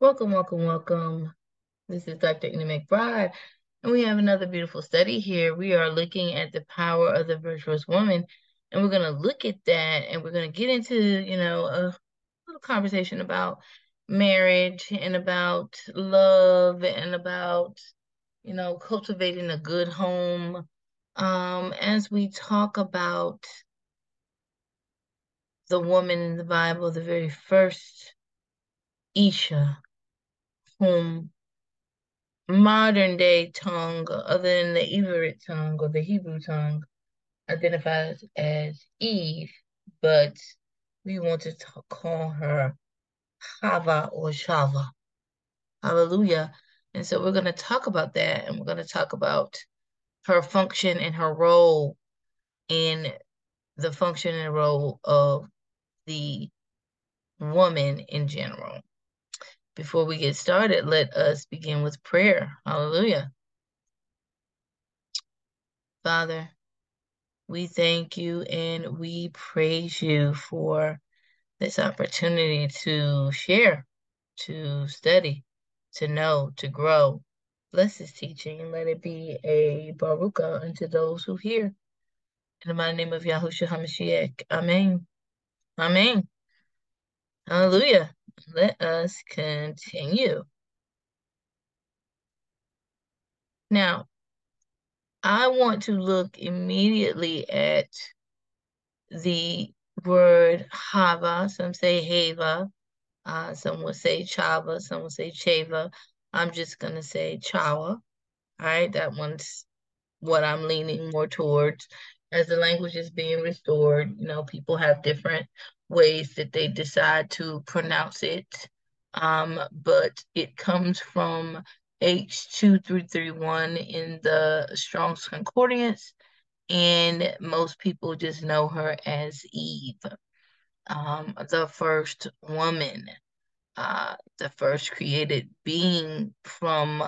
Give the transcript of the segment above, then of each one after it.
Welcome, welcome, welcome. This is Dr. Ina McBride, and we have another beautiful study here. We are looking at the power of the virtuous woman, and we're going to look at that, and we're going to get into, you know, a little conversation about marriage and about love and about, you know, cultivating a good home. Um, as we talk about the woman in the Bible, the very first Isha, whom modern day tongue, other than the Ivrit tongue or the Hebrew tongue, identifies as Eve, but we want to call her Hava or Shava. Hallelujah. And so we're going to talk about that and we're going to talk about her function and her role in the function and role of the woman in general. Before we get started, let us begin with prayer. Hallelujah. Father, we thank you and we praise you for this opportunity to share, to study, to know, to grow. Bless this teaching and let it be a baruka unto those who hear. In the mighty name of Yahushua HaMashiach. Amen. Amen. Hallelujah. Let us continue. Now, I want to look immediately at the word hava. Some say hava. Uh, some will say chava. Some will say chava. I'm just going to say chawa. All right, that one's what I'm leaning more towards. As the language is being restored, you know, people have different ways that they decide to pronounce it. Um, but it comes from H2331 in the Strong's Concordance, and most people just know her as Eve, um, the first woman, uh, the first created being from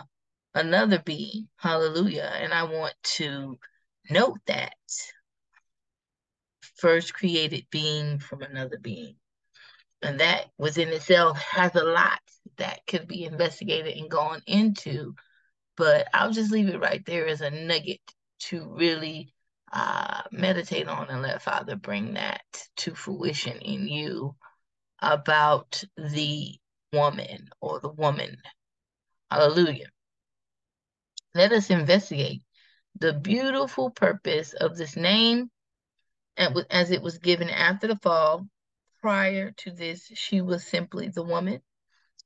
another being. Hallelujah. And I want to note that first created being from another being. And that within itself has a lot that could be investigated and gone into. But I'll just leave it right there as a nugget to really uh, meditate on and let Father bring that to fruition in you about the woman or the woman. Hallelujah. Let us investigate the beautiful purpose of this name as it was given after the fall. Prior to this, she was simply the woman,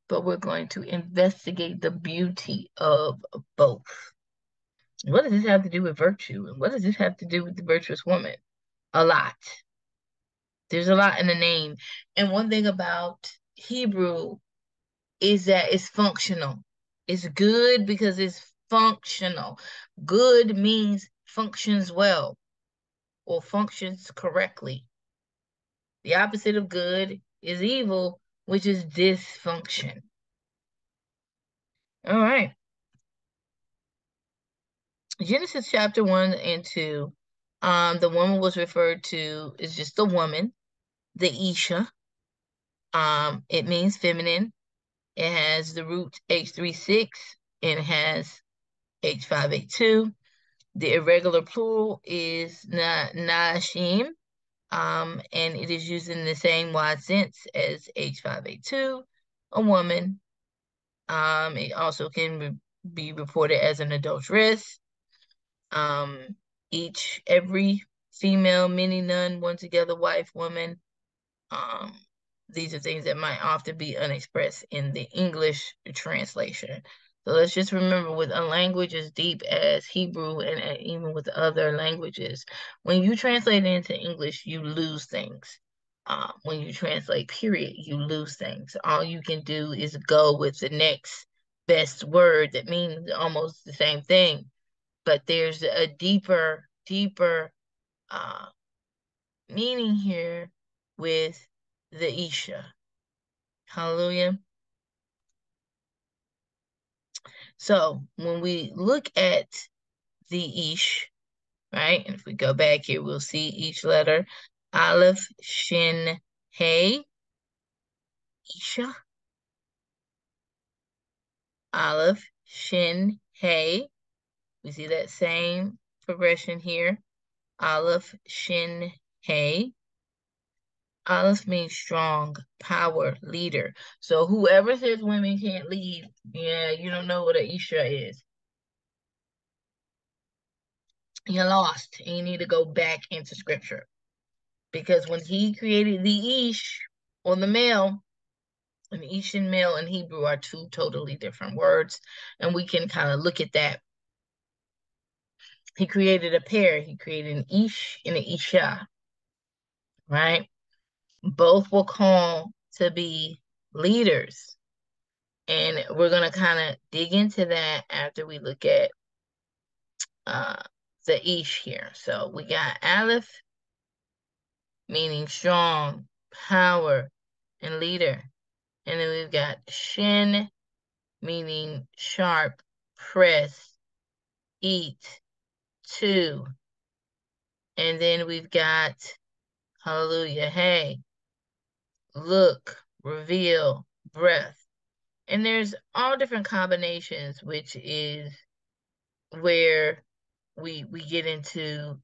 but we're going to investigate the beauty of both. What does this have to do with virtue? And what does this have to do with the virtuous woman? A lot. There's a lot in the name. And one thing about Hebrew is that it's functional. It's good because it's functional. Good means functions well or functions correctly. The opposite of good is evil, which is dysfunction. All right. Genesis chapter 1 and 2, um, the woman was referred to as just the woman, the Isha. Um, it means feminine. It has the root H36 and it has H582. The irregular plural is na Nashim, um, and it is used in the same wide sense as H582, a woman. Um, it also can be reported as an adulteress. Um, each, every female, many, none, one together, wife, woman. Um, these are things that might often be unexpressed in the English translation. So let's just remember with a language as deep as Hebrew and, even with other languages, when you translate it into English, you lose things. Uh, when you translate, period, you lose things. All you can do is go with the next best word that means almost the same thing. But there's a deeper, deeper uh, meaning here with the Isha. Hallelujah. So when we look at the Ish, right, and if we go back here, we'll see each letter. Aleph, Shin, Hey, Isha. Aleph, Shin, Hey. We see that same progression here. Aleph, Shin, Hey. Aleph means strong, power, leader. So whoever says women can't lead, yeah, you don't know what an Isha is. You're lost and you need to go back into scripture. Because when he created the Ish, or the male, an Ish and male in Hebrew are two totally different words. And we can kind of look at that. He created a pair. He created an Ish and an Isha, right? Both will call to be leaders. And we're going to kind of dig into that after we look at uh, the Ish here. So we got Aleph, meaning strong, power, and leader. And then we've got Shin, meaning sharp, press, eat, two. And then we've got, hallelujah, hey, look, reveal, breath. And there's all different combinations, which is where we we get into,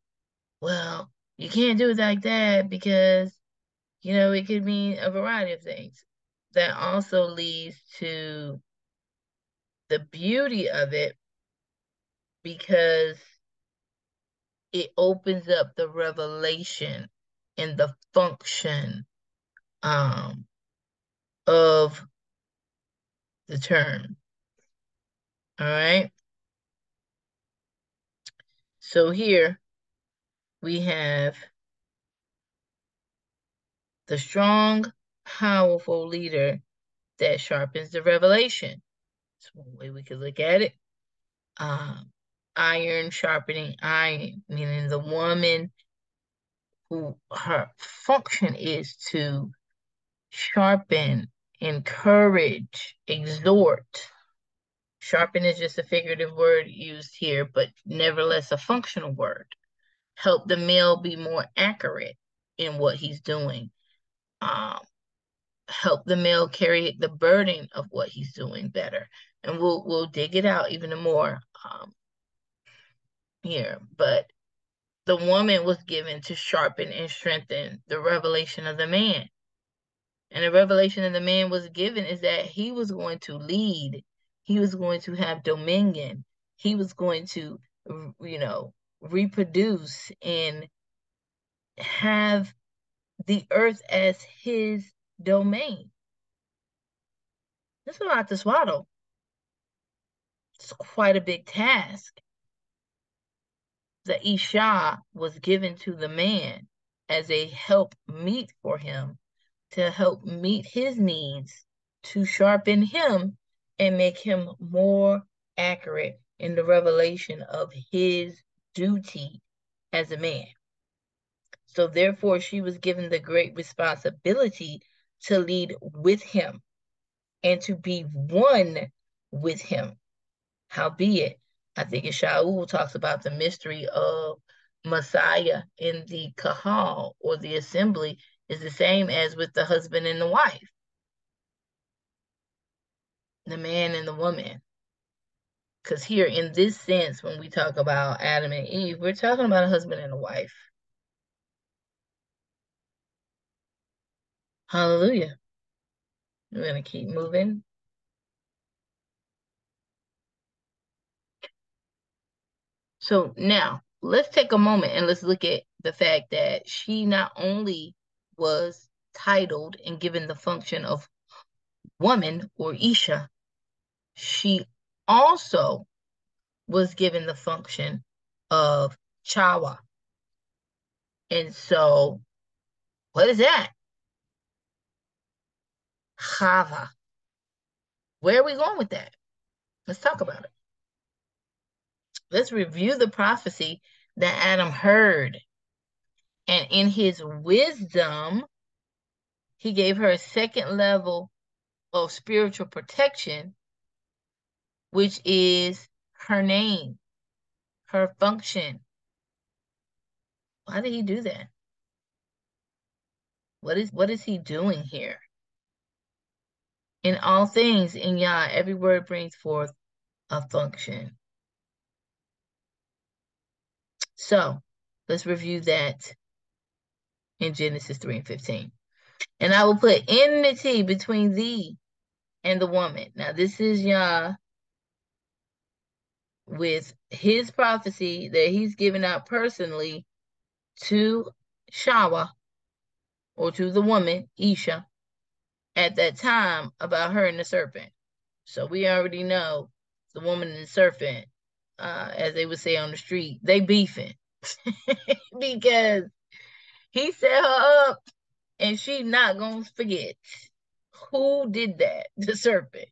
well, you can't do it like that because, you know, it could mean a variety of things. That also leads to the beauty of it because it opens up the revelation and the function um, of the term. All right. So here we have the strong, powerful leader that sharpens the revelation. That's one way we could look at it. Um, iron sharpening iron, meaning the woman who her function is to sharpen, encourage, exhort. Sharpen is just a figurative word used here, but nevertheless a functional word. Help the male be more accurate in what he's doing. Um, help the male carry the burden of what he's doing better. And we'll we'll dig it out even more um, here. But the woman was given to sharpen and strengthen the revelation of the man. And the revelation that the man was given is that he was going to lead, he was going to have dominion, he was going to, you know, reproduce and have the earth as his domain. That's a lot to swallow. It's quite a big task. The Isha was given to the man as a help meet for him to help meet his needs, to sharpen him and make him more accurate in the revelation of his duty as a man. So, therefore, she was given the great responsibility to lead with him and to be one with him. Howbeit, I think Shaul talks about the mystery of Messiah in the Kahal or the assembly is the same as with the husband and the wife, the man and the woman. Because here, in this sense, when we talk about Adam and Eve, we're talking about a husband and a wife. Hallelujah. We're going to keep moving. So now let's take a moment and let's look at the fact that she not only was titled and given the function of woman or Isha, she also was given the function of Chawa. And so, what is that? Chava. Where are we going with that? Let's talk about it. Let's review the prophecy that Adam heard and in his wisdom, he gave her a second level of spiritual protection, which is her name, her function. Why did he do that? What is what is he doing here? In all things, in Yah, every word brings forth a function. So let's review that in Genesis 3 and 15. And I will put enmity between thee and the woman. Now, this is Yah with his prophecy that he's given out personally to Shawa or to the woman, Isha, at that time about her and the serpent. So we already know the woman and the serpent, uh, as they would say on the street, they beefing because he set her up and she not gonna forget who did that, the serpent,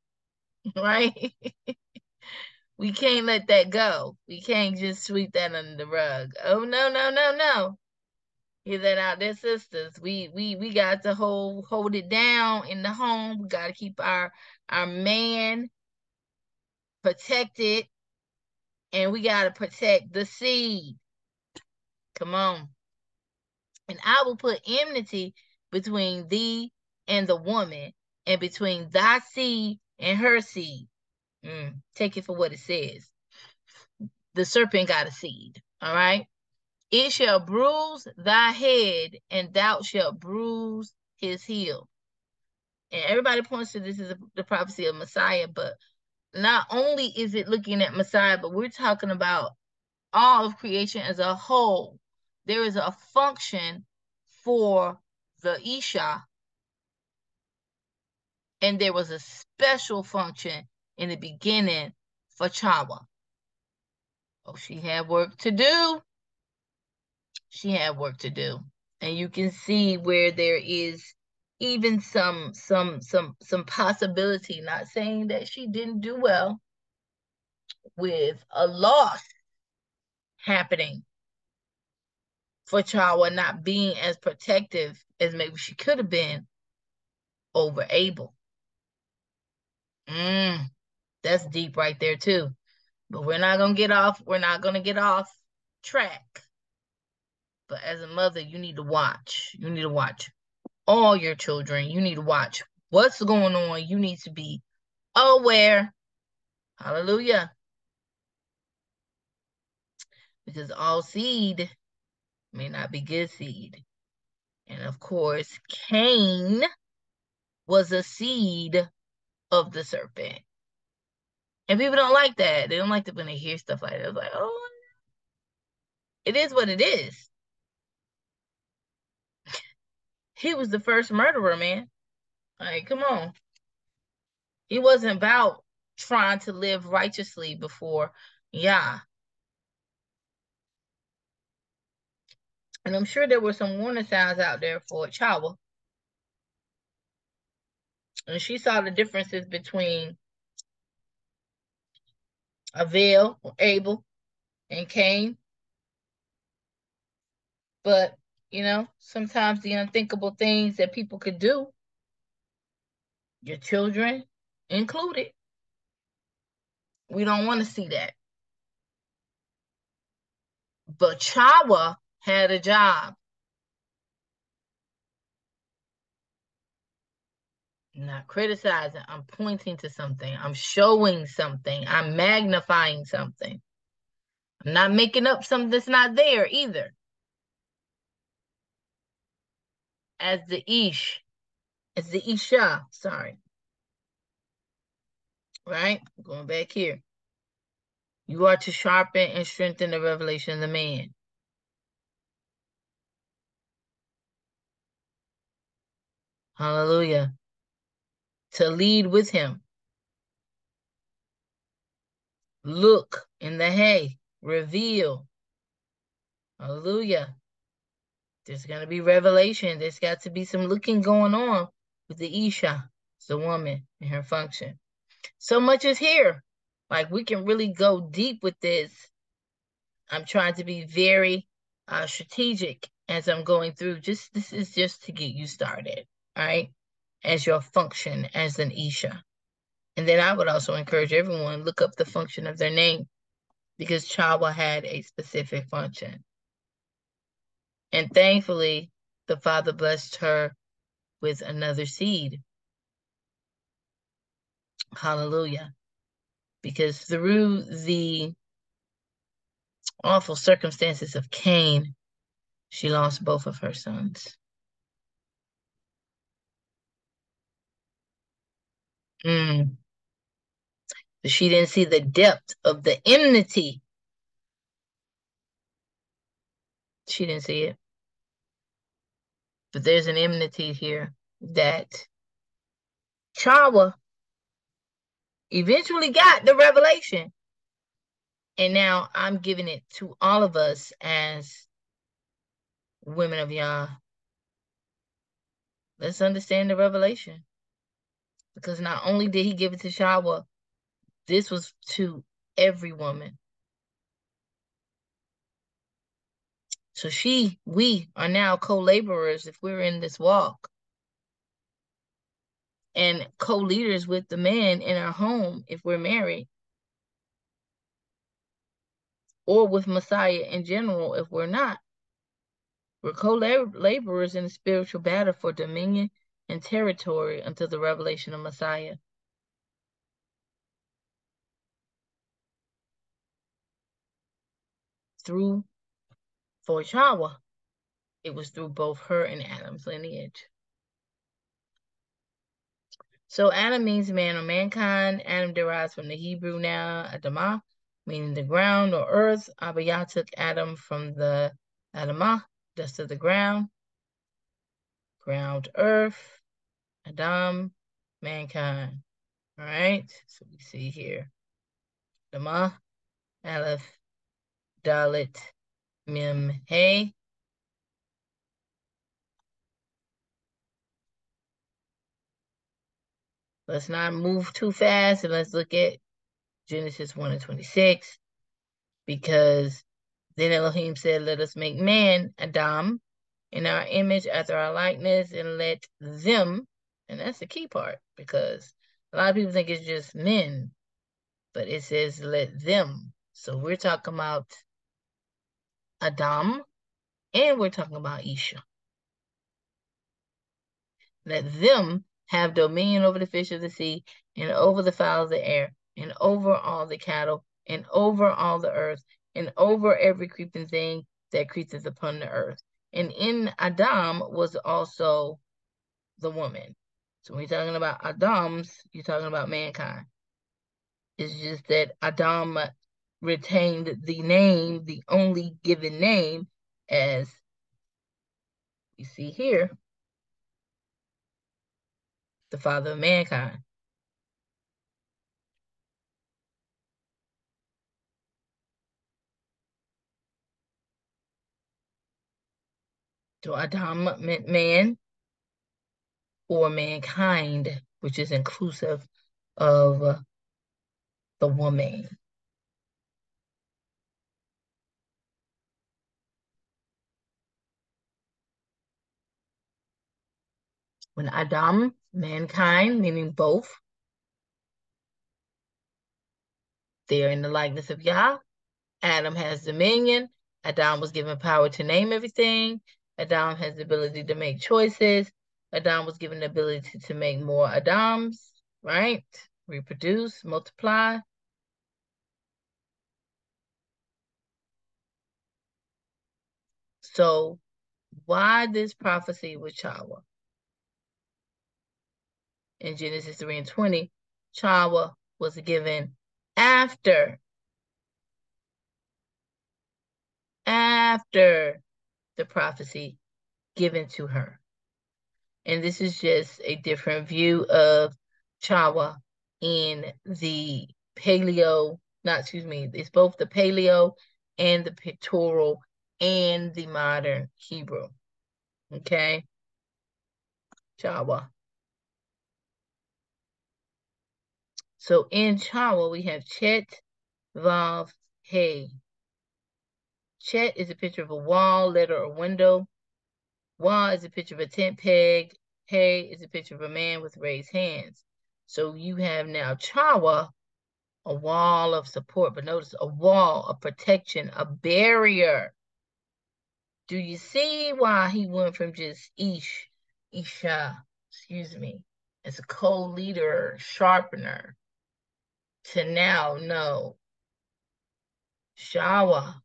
right? we can't let that go. We can't just sweep that under the rug. Oh no, no, no, no. Get that out there, sisters. We we we got to hold hold it down in the home. We got to keep our our man protected, and we got to protect the seed. Come on. And I will put enmity between thee and the woman, and between thy seed and her seed. Mm, take it for what it says. The serpent got a seed. All right. It shall bruise thy head, and thou shalt bruise his heel. And everybody points to this as the prophecy of Messiah, but not only is it looking at Messiah, but we're talking about all of creation as a whole. There is a function for the Isha, and there was a special function in the beginning for Chawa. Oh, she had work to do she had work to do. And you can see where there is even some some some some possibility, not saying that she didn't do well, with a loss happening for Chawa not being as protective as maybe she could have been over Abel. Mm, that's deep right there too. But we're not gonna get off, we're not gonna get off track. But as a mother, you need to watch. You need to watch all your children. You need to watch what's going on. You need to be aware. Hallelujah. Because all seed may not be good seed. And of course, Cain was a seed of the serpent. And people don't like that. They don't like it when they hear stuff like that. It's like, oh, it is what it is. he was the first murderer, man. Like, come on. He wasn't about trying to live righteously before Yah. And I'm sure there were some warning signs out there for Chawa. And she saw the differences between Abel, Abel, and Cain. But you know, sometimes the unthinkable things that people could do, your children included, we don't want to see that. But Chawa had a job. I'm not criticizing, I'm pointing to something. I'm showing something. I'm magnifying something. I'm not making up something that's not there either. as the Ish, as the Isha, sorry. Right? Going back here. You are to sharpen and strengthen the revelation of the man. Hallelujah. To lead with him. Look in the Hey, reveal. Hallelujah. There's going to be revelation. There's got to be some looking going on with the Isha, the woman, and her function. So much is here. Like we can really go deep with this. I'm trying to be very uh, strategic as I'm going through. Just this is just to get you started, right? As your function as an Isha. And then I would also encourage everyone look up the function of their name because Chawa had a specific function. And thankfully, the Father blessed her with another seed. Hallelujah. Because through the awful circumstances of Cain, she lost both of her sons. Mm. But she didn't see the depth of the enmity. She didn't see it. But there's an enmity here that Chawa eventually got the revelation. And now I'm giving it to all of us as women of Yah. Let's understand the revelation. Because not only did he give it to Shawa, this was to every woman. So she, we are now co-laborers if we're in this walk. And co-leaders with the man in our home if we're married. Or with Messiah in general if we're not. We're co-laborers in the spiritual battle for dominion and territory until the revelation of Messiah. Through for it was through both her and Adam's lineage. So Adam means man or mankind. Adam derives from the Hebrew now Adamah, meaning the ground or earth. Abba Yah took Adam from the Adamah, dust of the ground, ground, earth, Adam, mankind. All right, so we see here Adamah, Aleph, Dalet, Mem, Hey. Let's not move too fast and let's look at Genesis 1 and 26 because then Elohim said, Let us make man, Adam, in our image after our likeness, and let them, and that's the key part because a lot of people think it's just men, but it says let them. So we're talking about Adam and we're talking about Isha. Let them have dominion over the fish of the sea and over the fowl of the air and over all the cattle and over all the earth and over every creeping thing that creepeth upon the earth. And in Adam was also the woman. So when you're talking about Adams, you're talking about mankind. It's just that Adam retained the name, the only given name, as you see here, the father of mankind. So Adam meant man or mankind, which is inclusive of the woman. When Adam, mankind, meaning both, they are in the likeness of Yah. Adam has dominion. Adam was given power to name everything. Adam has the ability to make choices. Adam was given the ability to make more Adams, right? Reproduce, multiply. So why this prophecy with Chawa? In Genesis 3 and 20, Chawa was given after after the prophecy given to her. And this is just a different view of Chawa in the paleo, not excuse me, it's both the paleo and the pictorial and the modern Hebrew. Okay? Chawa. So in Chawa, we have Chet, Vav, Hey. Chet is a picture of a wall, letter, or window. Waw is a picture of a tent peg. Hey is a picture of a man with raised hands. So you have now Chawa, a wall of support, but notice a wall, of protection, a barrier. Do you see why he went from just Ish, Isha, excuse me, as a co-leader, sharpener, to now know, Shawa,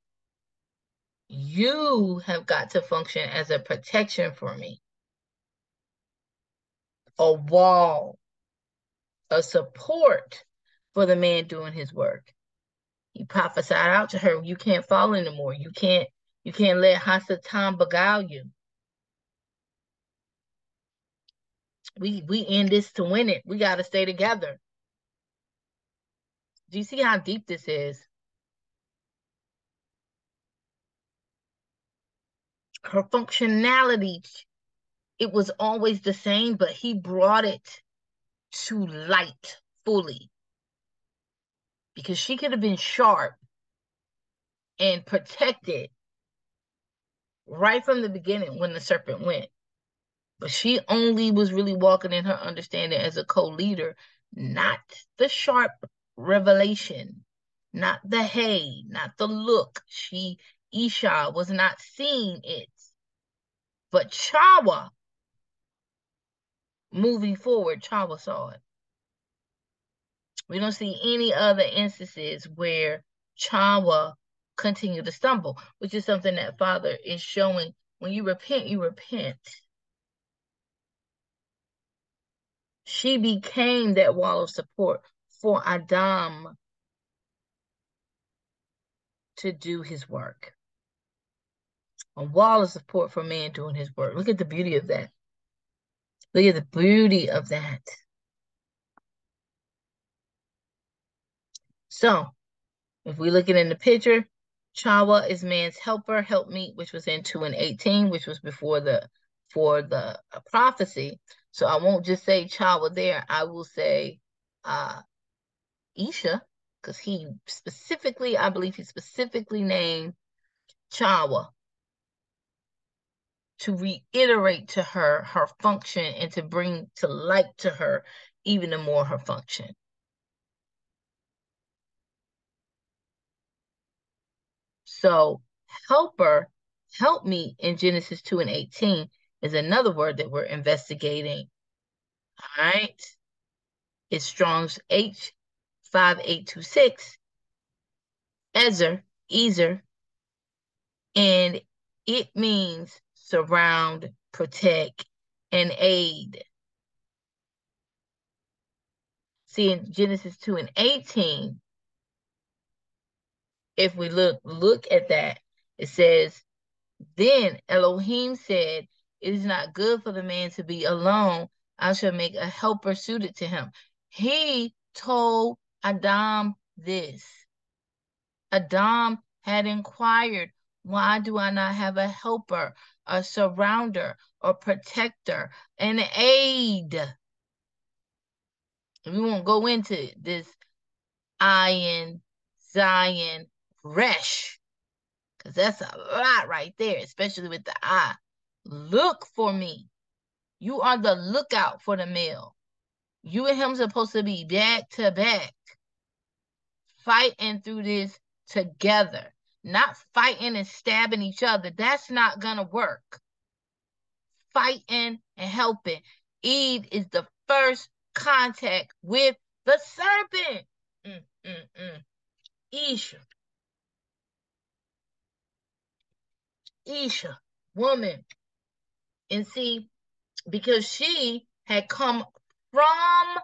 you have got to function as a protection for me, a wall, a support for the man doing his work. He prophesied out to her, you can't fall anymore. You can't, you can't let Hasatan beguile you. We we in this to win it. We gotta stay together. Do you see how deep this is? Her functionality, it was always the same, but he brought it to light fully. Because she could have been sharp and protected right from the beginning when the serpent went. But she only was really walking in her understanding as a co-leader, not the sharp revelation, not the hey, not the look. She, Isha, was not seeing it. But Chawa, moving forward, Chawa saw it. We don't see any other instances where Chawa continued to stumble, which is something that Father is showing. When you repent, you repent. She became that wall of support for Adam to do his work. A wall of support for man doing his work. Look at the beauty of that. Look at the beauty of that. So, if we look at in the picture, Chawa is man's helper, help helpmeet, which was in 2 and 18, which was before the for the uh, prophecy. So I won't just say Chawa there. I will say uh, Isha, because he specifically, I believe he specifically named Chawa to reiterate to her her function and to bring to light to her even the more her function. So helper, me in Genesis 2 and 18 is another word that we're investigating. All right. It's Strong's H5826, Ezer, Ezer, and it means surround, protect, and aid. See in Genesis 2 and 18, if we look look at that, it says, Then Elohim said, It is not good for the man to be alone. I shall make a helper suited to him. He told Adam this. Adam had inquired, Why do I not have a helper, a surrounder, a protector, an aid? We won't go into this Ayin, Zayin, Resh, because that's a lot right there, especially with the eye. Look for me. You are the lookout for the male. You and him supposed to be back to back, fighting through this together, not fighting and stabbing each other. That's not gonna work. Fighting and helping. Eve is the first contact with the serpent. Mm, mm, mm. Isha. Isha, woman. And see, because she had come from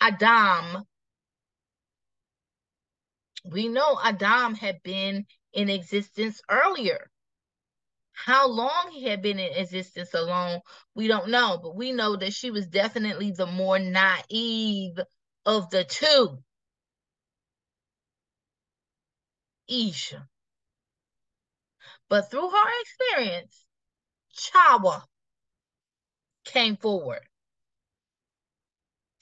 Adam, we know Adam had been in existence earlier. How long he had been in existence alone, we don't know, but we know that she was definitely the more naive of the two. Isha. But through her experience, Chawa came forward.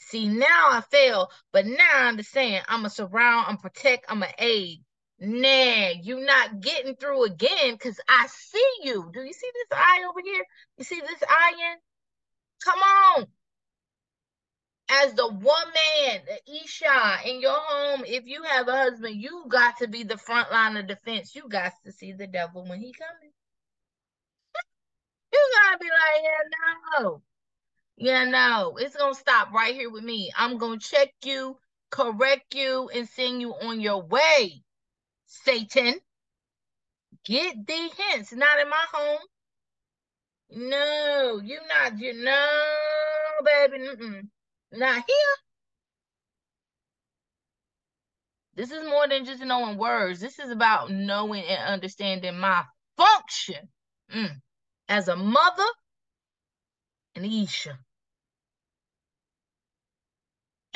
See, now I fail, but now I understand I'm a surround, I'm protect, I'm an aid. Nah, you not getting through again because I see you. Do you see this eye over here? You see this ayin? Come on. As the one man, the Isha in your home, if you have a husband, you got to be the front line of defense. You got to see the devil when he coming. you gotta be like, yeah, no. Yeah, no, it's gonna stop right here with me. I'm gonna check you, correct you, and send you on your way. Satan. Get the hints. Not in my home. No, you not. You no, baby. Mm-mm. Not here. This is more than just knowing words. This is about knowing and understanding my function mm. as a mother and Isha.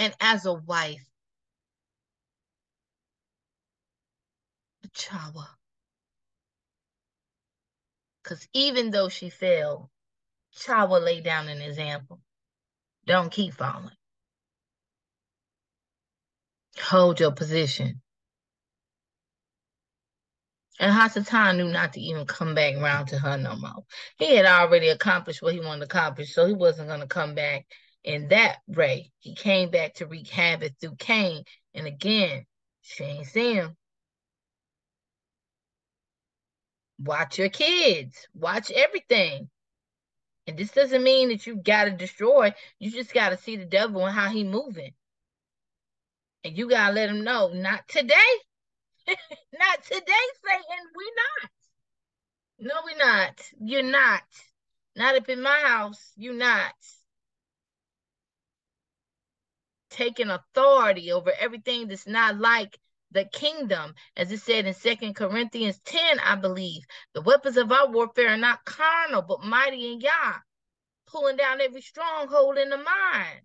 And as a wife, Chawa. Because even though she failed, Chawa laid down an example. Don't keep falling. Hold your position. And Hasatan knew not to even come back around to her no more. He had already accomplished what he wanted to accomplish, so he wasn't going to come back in that way. He came back to wreak havoc through Cain. And again, she ain't see him. Watch your kids. Watch everything. And this doesn't mean that you got to destroy. You just got to see the devil and how he moving. And you got to let him know, not today. not today, Satan. We not. No, we not. You're not. Not up in my house. You not. Taking authority over everything that's not like the kingdom, as it said in Second Corinthians 10, I believe. The weapons of our warfare are not carnal, but mighty in Yah, pulling down every stronghold in the mind.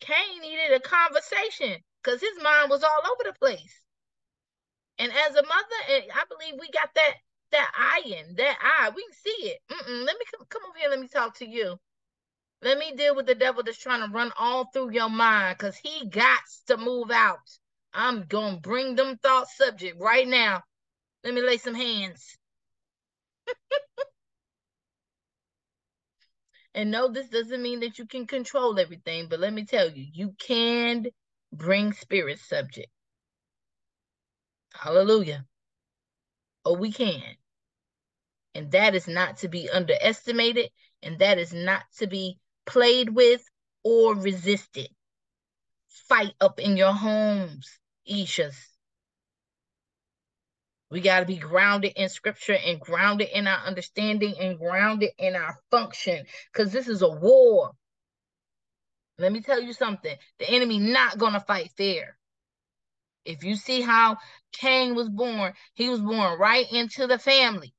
Cain needed a conversation because his mind was all over the place. And as a mother, I believe we got that that eye in that eye. We can see it. Mm-mm, let me come, come over here. Let me talk to you. Let me deal with the devil that's trying to run all through your mind because he got to move out. I'm going to bring them thoughts subject right now. Let me lay some hands. and no, this doesn't mean that you can control everything, but let me tell you, you can bring spirit subject. Hallelujah. Oh, we can. And that is not to be underestimated, and that is not to be played with or resisted. Fight up in your homes, Ishas. We got to be grounded in scripture and grounded in our understanding and grounded in our function because this is a war. Let me tell you something. The enemy not going to fight fair. If you see how Cain was born, he was born right into the family.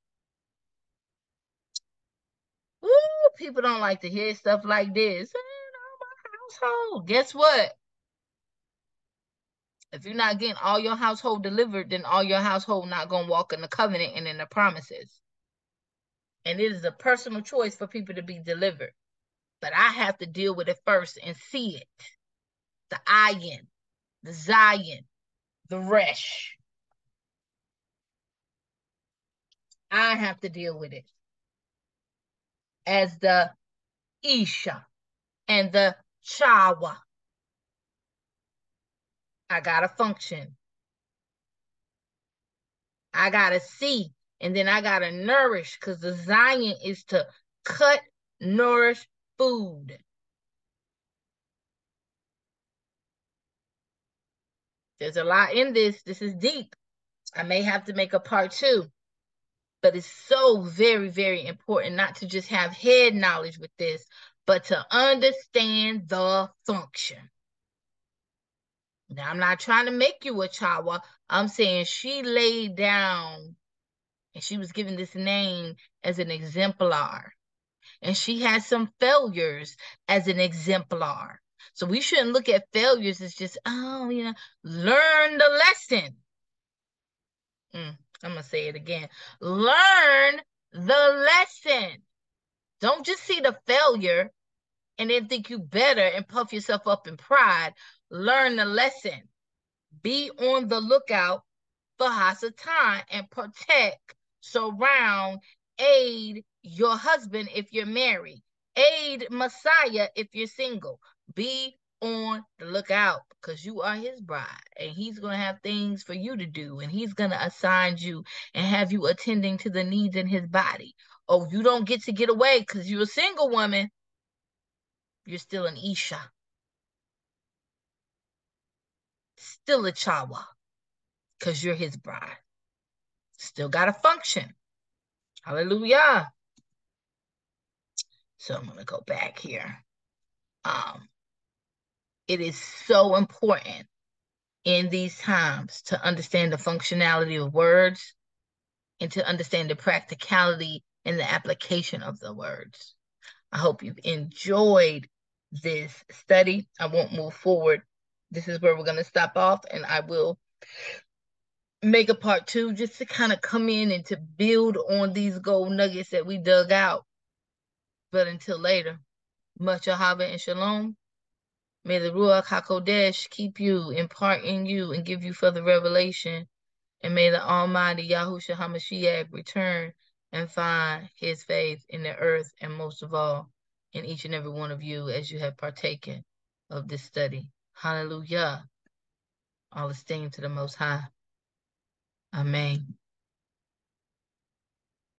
Ooh, people don't like to hear stuff like this. household. Guess what? If you're not getting all your household delivered, then all your household not gonna walk in the covenant and in the promises. And it is a personal choice for people to be delivered. But I have to deal with it first and see it. The ayin, the Zayin, the Resh. I have to deal with it as the Isha and the Chawa. I gotta function. I gotta see, and then I gotta nourish because the Zayin is to cut, nourish food. There's a lot in this. This is deep. I may have to make a part two, but it's so very, very important not to just have head knowledge with this, but to understand the function. Now, I'm not trying to make you a chawa. I'm saying she laid down and she was given this name as an exemplar. And she had some failures as an exemplar. So we shouldn't look at failures as just, oh, you know, learn the lesson. Mm, I'm going to say it again. Learn the lesson. Don't just see the failure and then think you better and puff yourself up in pride. Learn the lesson. Be on the lookout for Hasatan and protect, surround, aid your husband if you're married. Aid Messiah if you're single. Be on the lookout because you are his bride and he's going to have things for you to do and he's going to assign you and have you attending to the needs in his body. Oh, you don't get to get away because you're a single woman. You're still an Isha. Still a Chawa. Because you're his bride. Still got to function. Hallelujah. So I'm going to go back here. Um, it is so important in these times to understand the functionality of words and to understand the practicality and the application of the words. I hope you've enjoyed this study. I won't move forward. This is where we're going to stop off, and I will make a part two just to kind of come in and to build on these gold nuggets that we dug out. But until later, much ahava and shalom. May the Ruach HaKodesh keep you, impart in you, and give you further revelation. And may the Almighty Yahushua HaMashiach return and find his faith in the earth, and most of all, in each and every one of you as you have partaken of this study. Hallelujah. All esteem to the Most High. Amen.